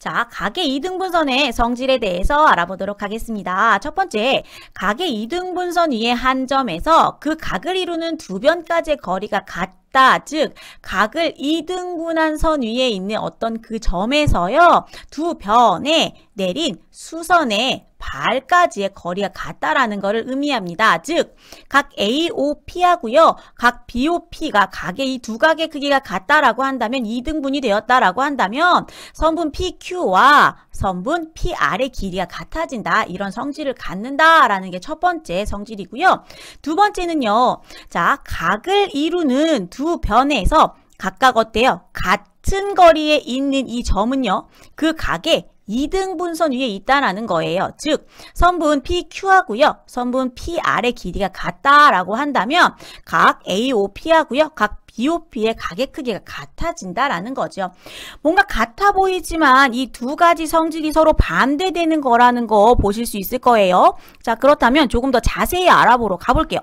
자, 각의 이등분선의 성질에 대해서 알아보도록 하겠습니다. 첫 번째, 각의 이등분선 위의 한 점에서 그 각을 이루는 두 변까지의 거리가 같다. 즉, 각을 이등분한 선 위에 있는 어떤 그 점에서요, 두 변에 내린 수선의 발까지의 거리가 같다라는 것을 의미합니다. 즉, 각 AOP하고요, 각 BOP가 각의 이 두 각의 크기가 같다라고 한다면 2등분이 되었다라고 한다면 선분 PQ와 선분 PR의 길이가 같아진다. 이런 성질을 갖는다라는 게 첫 번째 성질이고요. 두 번째는요. 자, 각을 이루는 두 변에서 각각 어때요? 같은 거리에 있는 이 점은요. 그 각의 2등 분선 위에 있다라는 거예요. 즉 선분 PQ하고요. 선분 PR의 길이가 같다라고 한다면 각 AOP하고요. 각 BOP의 각의 크기가 같아진다라는 거죠. 뭔가 같아 보이지만 이 두 가지 성질이 서로 반대되는 거라는 거 보실 수 있을 거예요. 자 그렇다면 조금 더 자세히 알아보러 가볼게요.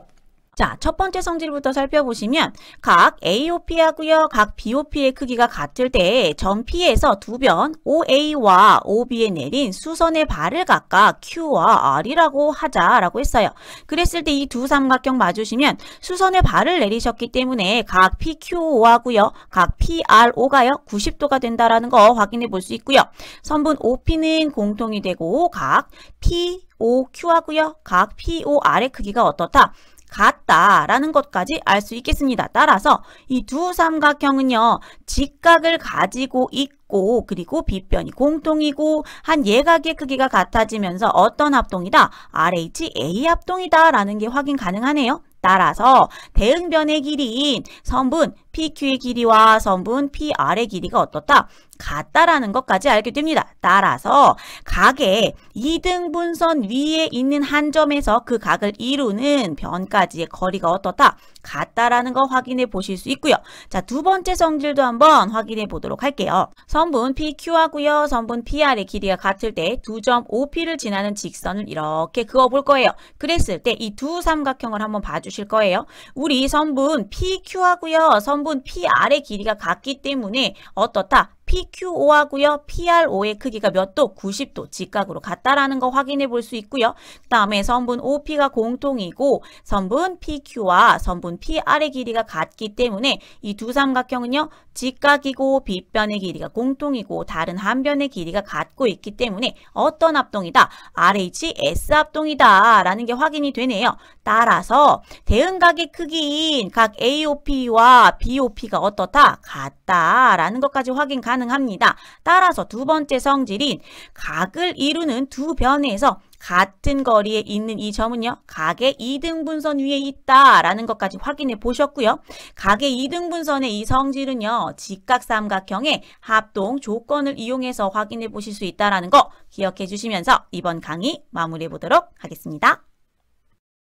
자, 첫 번째 성질부터 살펴보시면 각 AOP하고요. 각 BOP의 크기가 같을 때 점 P에서 두 변 OA와 OB에 내린 수선의 발을 각각 Q와 R이라고 하자라고 했어요. 그랬을 때 이 두 삼각형 봐주시면 수선의 발을 내리셨기 때문에 각 PQO하고요. 각 PRO가요. 90도가 된다라는 거 확인해 볼 수 있고요. 선분 OP는 공통이 되고 각 POQ하고요. 각 POR의 크기가 어떻다? 같다라는 것까지 알 수 있겠습니다. 따라서 이 두 삼각형은요. 직각을 가지고 있고 그리고 빗변이 공통이고 한 예각의 크기가 같아지면서 어떤 합동이다? RHA 합동이다 라는 게 확인 가능하네요. 따라서 대응변의 길이인 선분 PQ의 길이와 선분 PR의 길이가 어떻다? 같다라는 것까지 알게 됩니다. 따라서 각의 2등분선 위에 있는 한 점에서 그 각을 이루는 변까지의 거리가 어떻다? 같다라는 거 확인해 보실 수 있고요. 자, 두 번째 성질도 한번 확인해 보도록 할게요. 선분 PQ하고요. 선분 PR의 길이가 같을 때 두 점 OP를 지나는 직선을 이렇게 그어 볼 거예요. 그랬을 때 이 두 삼각형을 한번 봐주실 거예요. 우리 선분 PQ하고요. 선분 PR의 길이가 같기 때문에 어떻다? PQO하고요. PRO의 크기가 몇 도? 90도 직각으로 같다라는 거 확인해 볼 수 있고요. 그 다음에 선분 OP가 공통이고 선분 PQ와 선분 PR의 길이가 같기 때문에 이 두 삼각형은요. 직각이고 빗변의 길이가 공통이고 다른 한 변의 길이가 같고 있기 때문에 어떤 합동이다? RHS 합동이다 라는 게 확인이 되네요. 따라서 대응각의 크기인 각 AOP와 BOP가 어떻다? 같다라는 것까지 확인 가능합니다. 따라서 두 번째 성질인 각을 이루는 두 변에서 같은 거리에 있는 이 점은요. 각의 이등분선 위에 있다라는 것까지 확인해 보셨고요. 각의 이등분선의 이 성질은요. 직각삼각형의 합동 조건을 이용해서 확인해 보실 수 있다는 거 기억해 주시면서 이번 강의 마무리해 보도록 하겠습니다.